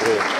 Dziękuję.